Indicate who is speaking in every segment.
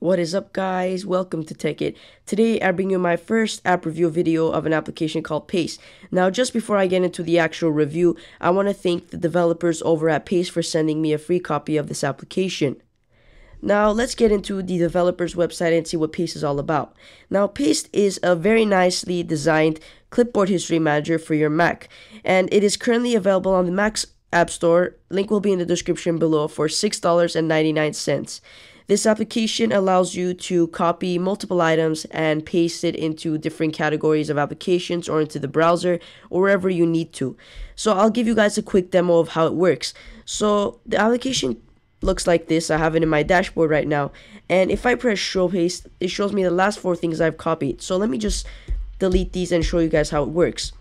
Speaker 1: What is up guys? Welcome to Techit. Today I bring you my first app review video of an application called Paste. Now just before I get into the actual review, I want to thank the developers over at Paste for sending me a free copy of this application. Now let's get into the developer's website and see what Paste is all about. Now Paste is a very nicely designed clipboard history manager for your Mac and it is currently available on the Mac's App Store. Link will be in the description below for $6.99. This application allows you to copy multiple items and paste it into different categories of applications or into the browser or wherever you need to. So I'll give you guys a quick demo of how it works. So the application looks like this. I have it in my dashboard right now. And if I press show paste, it shows me the last four things I've copied. So let me just delete these and show you guys how it works.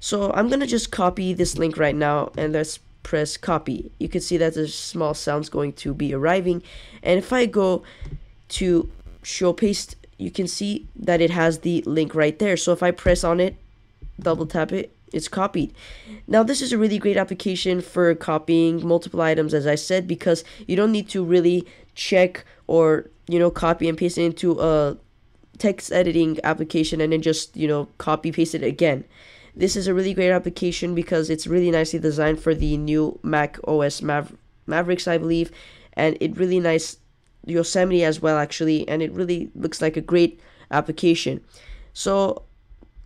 Speaker 1: So I'm going to just copy this link right now and let's press copy. You can see that the small sounds going to be arriving. And if I go to show paste you can see that it has the link right there. So if I press on it double tap it it's copied. Now this is a really great application for copying multiple items as I said because you don't need to really check or you know copy and paste it into a text editing application and then just you know copy paste it again this is a really great application because it's really nicely designed for the new Mac OS Maver Mavericks, I believe, and it really nice Yosemite as well actually, and it really looks like a great application. So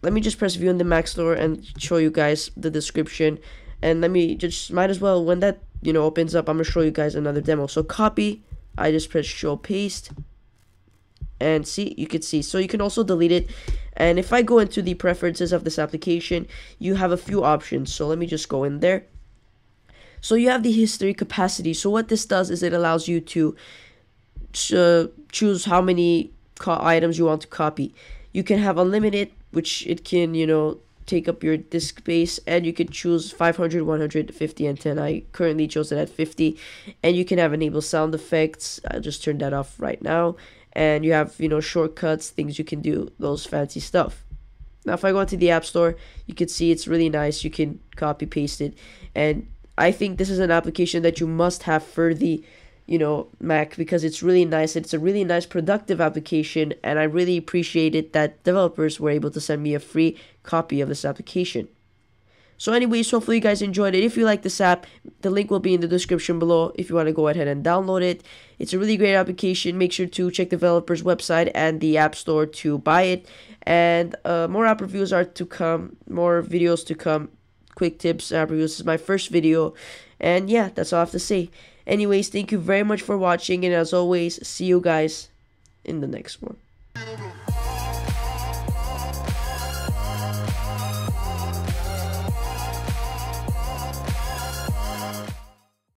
Speaker 1: let me just press view in the Mac Store and show you guys the description, and let me just might as well when that you know opens up, I'm gonna show you guys another demo. So copy, I just press show paste, and see you can see. So you can also delete it and if I go into the preferences of this application, you have a few options. So let me just go in there. So you have the history capacity. So what this does is it allows you to uh, choose how many items you want to copy. You can have unlimited, which it can, you know, take up your disk space and you can choose 500 150 and 10 i currently chose it at 50 and you can have enable sound effects. I just turned that off right now. And you have you know shortcuts things you can do those fancy stuff. Now if i go into the app store you can see it's really nice. You can copy paste it. And i think this is an application that you must have for the you know mac because it's really nice it's a really nice productive application and i really appreciate it that developers were able to send me a free copy of this application so anyways, hopefully you guys enjoyed it. If you like this app, the link will be in the description below if you want to go ahead and download it. It's a really great application. Make sure to check developer's website and the App Store to buy it. And uh, more app reviews are to come, more videos to come. Quick tips, app reviews. This is my first video. And yeah, that's all I have to say. Anyways, thank you very much for watching. And as always, see you guys in the next one.